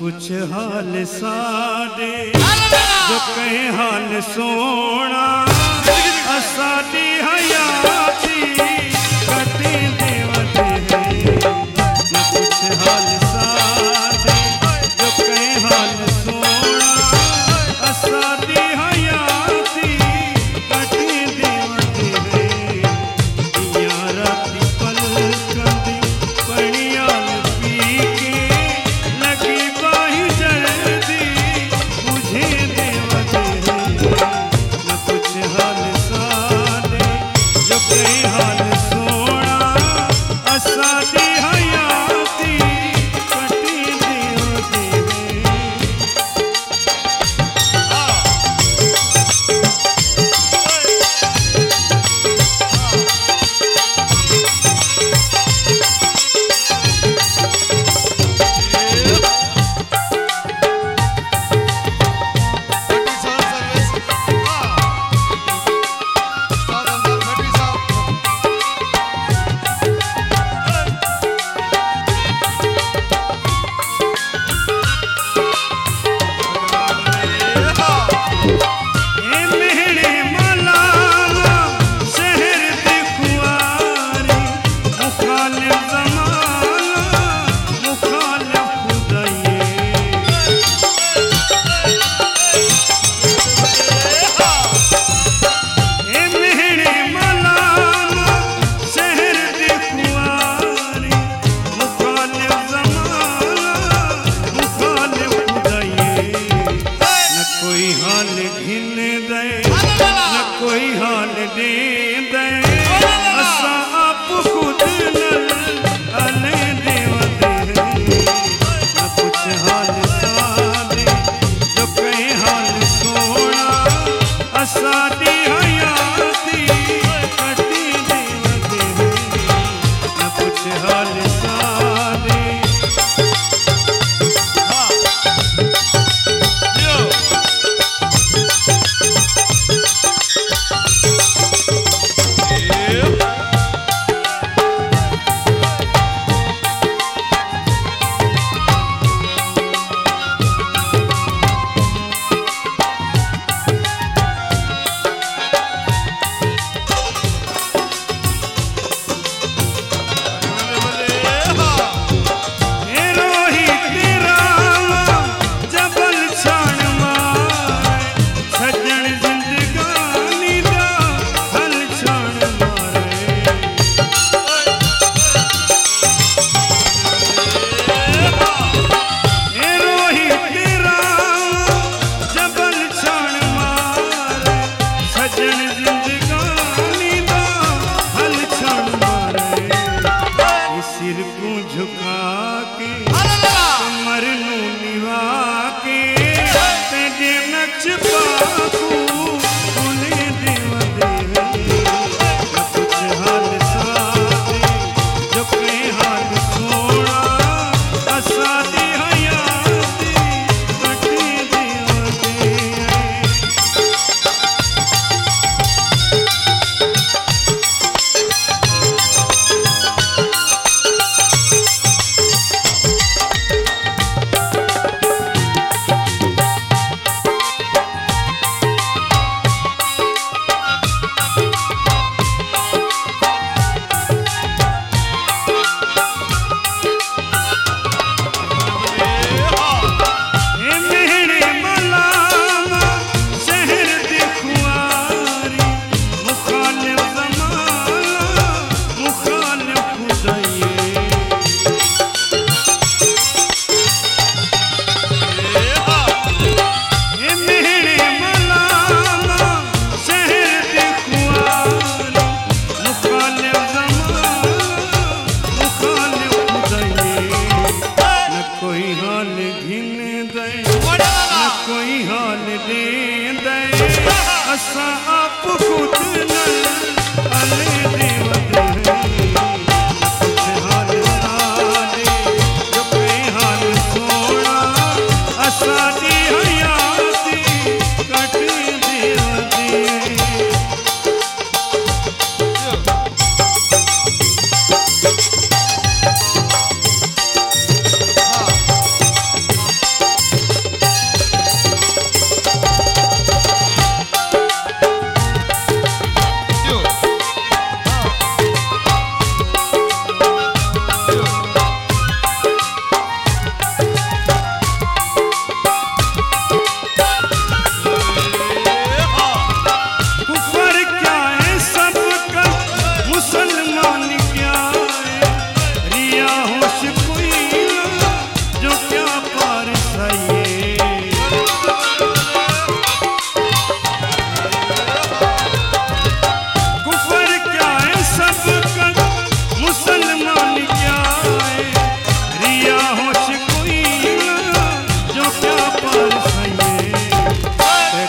ਪੁੱਛ ਹਾਲ ਸਾਡੇ। ਜੋ ਕਹੇ ਹਾਲ ਸੋਣਾ Hallelujah.